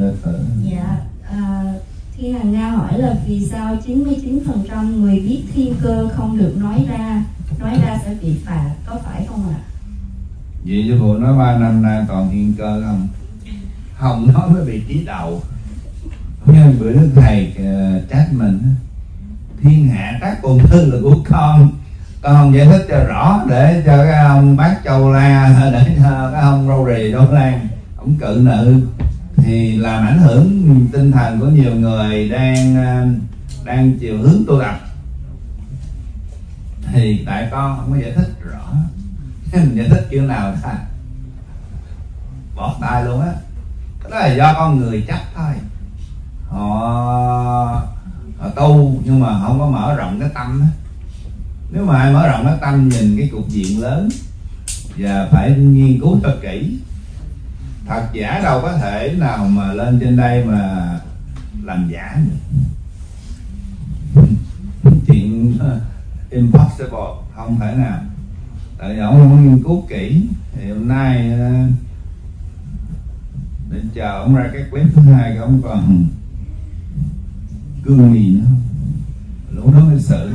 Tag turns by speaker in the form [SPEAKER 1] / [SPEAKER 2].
[SPEAKER 1] nữa thử
[SPEAKER 2] Dạ, à, Hằng Nga hỏi là vì sao 99% người biết thiên cơ không được nói ra, nói ra sẽ bị phạt, có phải không ạ?
[SPEAKER 1] Vậy sư phụ nói ba năm nay còn thiên cơ không? Không nói mới bị trí đầu. Nhưng bữa đức thầy uh, trách mình Thiên hạ các bồn thư là của con. Con không giải thích cho rõ Để cho cái ông bác châu la Để cho cái ông râu rì đâu lan Ông cự nữ thì làm ảnh hưởng tinh thần của nhiều người Đang ờ, đang chiều hướng tu tập Thì tại con không có giải thích rõ. Mình giải thích kiểu nào ta bỏ tay luôn á. Đó là do con người chắc thôi. Họ, họ tu nhưng mà không có mở rộng cái tâm á. Nếu mà ai mở rộng cái tâm nhìn cái cục diện lớn và phải nghiên cứu thật kỹ thật giả đâu có thể nào mà lên trên đây mà làm giả chuyện ờ, impossible, không thể nào. Tại vì ông không nghiên cứu kỹ. Thì hôm nay ờ, để chờ ông ra cái clip thứ hai ông còn cương gì nữa. Lúc đó mới xử.